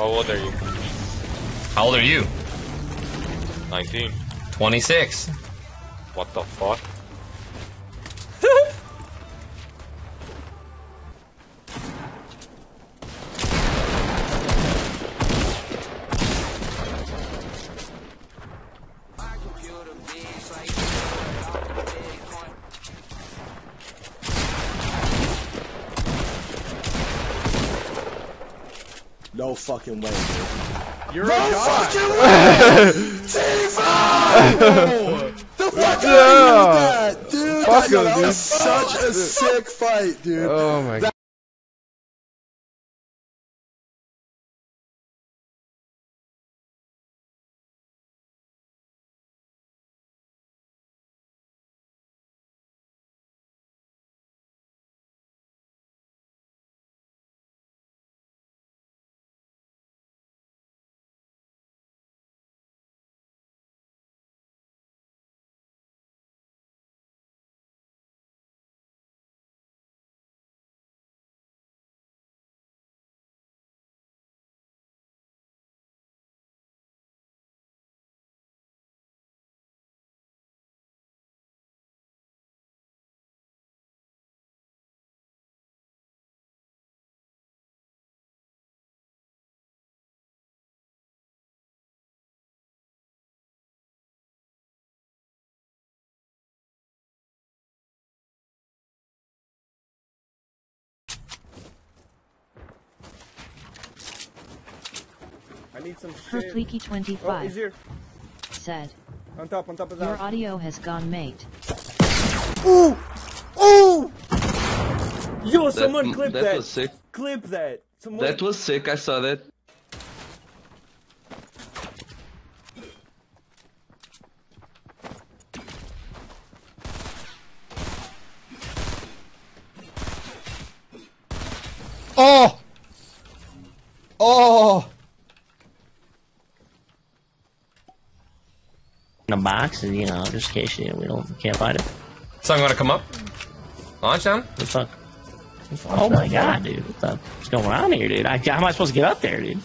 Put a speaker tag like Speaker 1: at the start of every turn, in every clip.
Speaker 1: How old are you?
Speaker 2: How old are you?
Speaker 1: 19.
Speaker 2: 26.
Speaker 1: What the fuck?
Speaker 3: No fucking way, dude.
Speaker 4: You're
Speaker 3: no
Speaker 4: a god.
Speaker 3: fucking way! Tifa! the fuck yeah. that, dude?
Speaker 4: Fuck
Speaker 3: that,
Speaker 4: him,
Speaker 3: that
Speaker 4: dude.
Speaker 3: was such a sick fight, dude.
Speaker 4: Oh my god.
Speaker 5: I need some
Speaker 6: Her
Speaker 5: shit.
Speaker 6: Fleeky
Speaker 5: Oh, he's
Speaker 6: 25
Speaker 5: here.
Speaker 6: said,
Speaker 5: On top, on top of
Speaker 6: Your audio has gone mate.
Speaker 5: Ooh! Ooh! Yo, someone clip
Speaker 7: that
Speaker 5: that.
Speaker 7: was sick.
Speaker 5: Clip that. Someone.
Speaker 7: That was sick. I saw that.
Speaker 4: Oh! Oh!
Speaker 8: In a box, and you know, just in case you, we don't can't find it.
Speaker 2: So I'm gonna come up. Launch down.
Speaker 8: What the fuck? Oh my god, dude! What the, what's going on here, dude? I, how am I supposed to get up there, dude?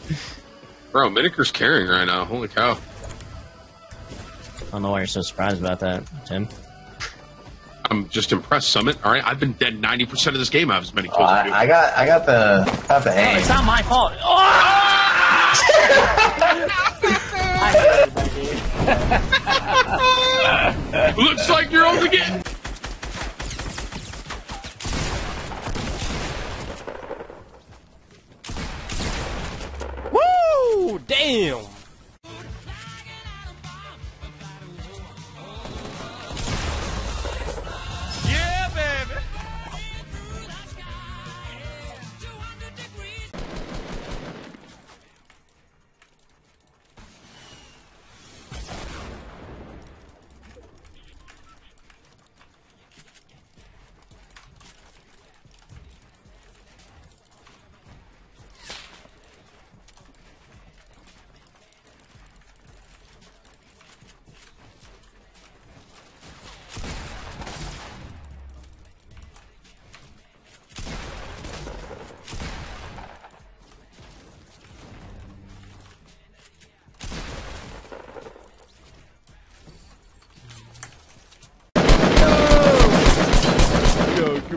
Speaker 9: Bro, Miniker's carrying right now. Holy cow.
Speaker 8: I don't know why you're so surprised about that, Tim.
Speaker 9: I'm just impressed, Summit. All right, I've been dead 90% of this game. I have as many kills
Speaker 10: Oh. I, I got I got the got the aim.
Speaker 8: it's not my fault. Oh!
Speaker 9: Looks like you're on.
Speaker 4: Woo!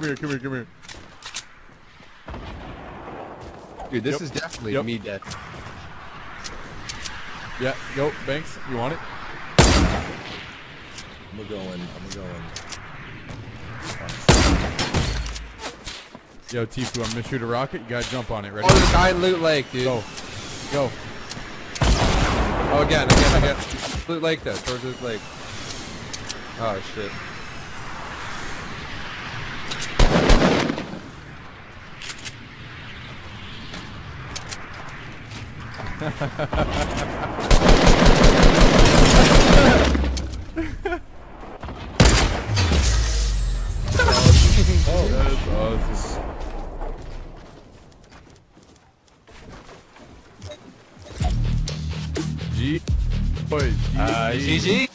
Speaker 4: Here, come here, come here. Dude, this
Speaker 11: Yep.
Speaker 4: is definitely
Speaker 11: Yep.
Speaker 4: me dead. Yeah, go, Banks. You want it?
Speaker 3: I'm going. I'm going.
Speaker 11: Yo, Tfue, I'm gonna shoot a rocket. You gotta jump on it. Ready?
Speaker 4: Oh, there's a guy in Loot Lake, dude.
Speaker 11: Go. Go.
Speaker 4: Oh, again, again, again. Loot Lake, though. Towards Loot Lake. Oh, shit.
Speaker 11: Oh, that's awesome. G. Boy,
Speaker 4: Uh, GG.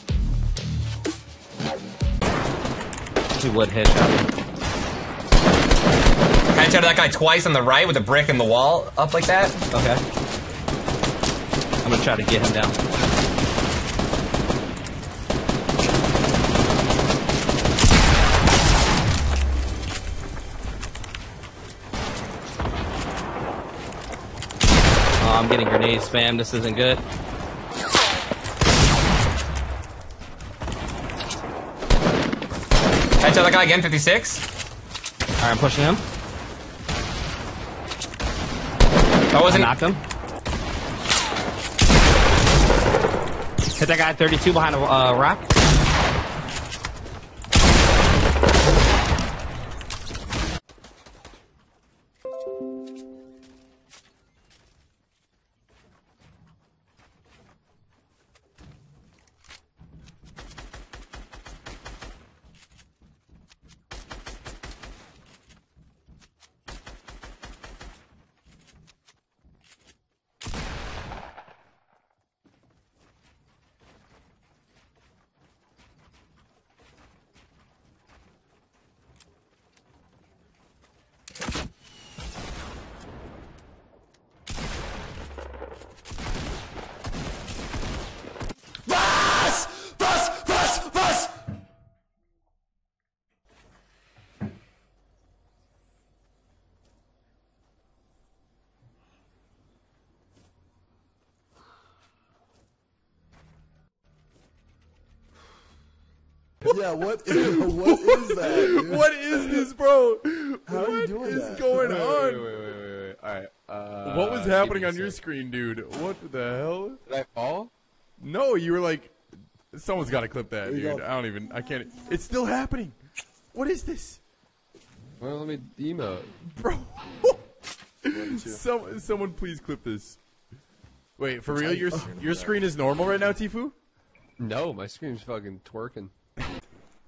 Speaker 8: Would headshot.
Speaker 2: Headshot that guy twice on the right with a brick in the wall up like that.
Speaker 8: Okay. I'm gonna try to get him down. Oh, I'm getting grenades spam. This isn't good.
Speaker 2: Headshot that guy again, 56.
Speaker 8: Alright, I'm pushing him. I
Speaker 2: wasn't.
Speaker 8: knocked him. Hit that guy at 32 behind a uh, rock.
Speaker 3: Yeah, what is, what is that, dude?
Speaker 11: What is this, bro?
Speaker 3: How are you doing
Speaker 11: is
Speaker 3: that?
Speaker 11: going
Speaker 4: Wait,
Speaker 11: on?
Speaker 4: wait, wait, wait, wait, wait. All right. Uh,
Speaker 11: what was happening on your
Speaker 4: sec.
Speaker 11: screen, dude? What the hell?
Speaker 4: Did I fall?
Speaker 11: No, you were like, someone's got to clip that,
Speaker 3: There
Speaker 11: dude.
Speaker 3: go.
Speaker 11: I don't even. I can't. It's still happening. What is this,
Speaker 4: Well, let me emote.
Speaker 11: bro? Some, someone please clip this. Wait, for real? Your your screen is normal right now, Tfue?
Speaker 4: No, my screen's fucking twerking.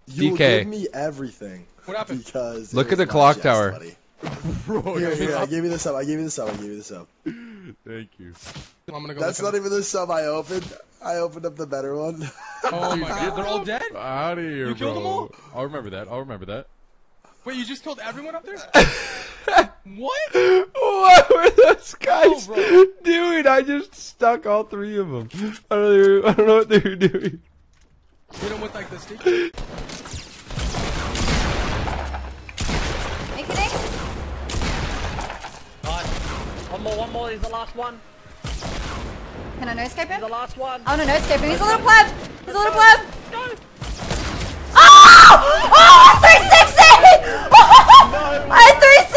Speaker 3: You will
Speaker 4: DK.
Speaker 3: give me everything.
Speaker 4: What happened?
Speaker 3: Because
Speaker 4: Look at the clock
Speaker 3: chest,
Speaker 4: tower.
Speaker 3: buddy.
Speaker 11: Bro,
Speaker 3: Here, here, I gave you this up. I gave you this up. I gave you this up.
Speaker 11: Thank you.
Speaker 7: I'm gonna go.
Speaker 3: That's
Speaker 7: look
Speaker 3: not even the sub I opened. I opened up the better one.
Speaker 7: at- Oh my god, they're all dead.
Speaker 11: Out of here,
Speaker 7: You
Speaker 11: bro.
Speaker 7: killed them all?
Speaker 11: I'll remember that. I'll remember that.
Speaker 7: Wait, you just killed everyone up there? what?
Speaker 4: What were those guys oh,
Speaker 7: bro.
Speaker 4: doing? I just stuck all three of them. I don't, know, I don't know what they were doing.
Speaker 7: Hit him with like the stick.
Speaker 8: One more, one more. He's the last one.
Speaker 12: Can I no escape him?
Speaker 8: The last one.
Speaker 12: I want to no escape him. He's a little pleb. He's a little pleb. Oh! Oh! 360! I 360!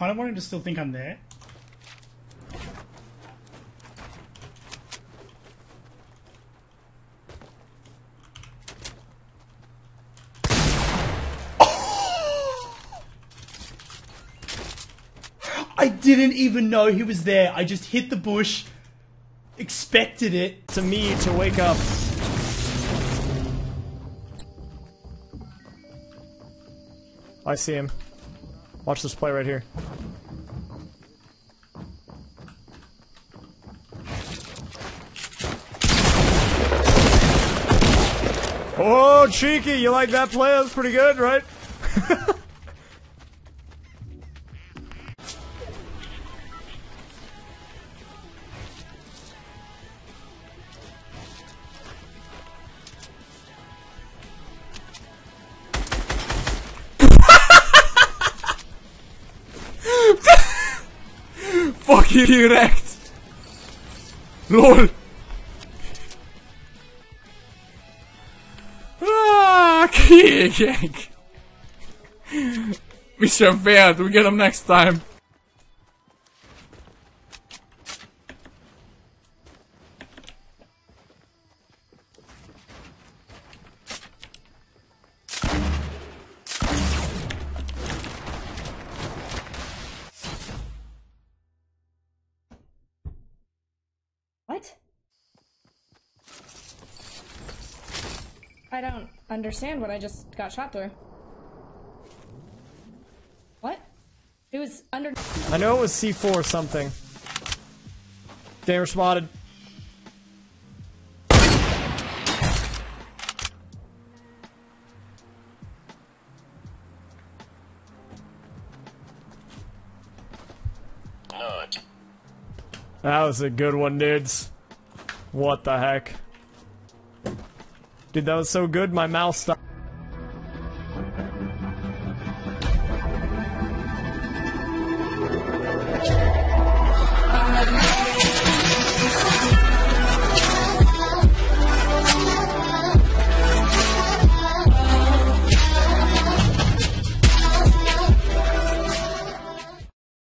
Speaker 13: Kind of wanting to still think I'm there. I didn't even know he was there. I just hit the bush, expected it. To me to wake up.
Speaker 14: I see him. Watch this play right here. Oh, cheeky! You like that play? That's pretty good, right? Fuck direkt! LOL! Ah! Vi kör fel, we get them next time.
Speaker 15: What? I don't understand what I just got shot through. What? It was under.
Speaker 14: I know it was C4 or something. Gamer spotted. That was a good one, dudes. What the heck? Dude, that was so good, my mouth stopped.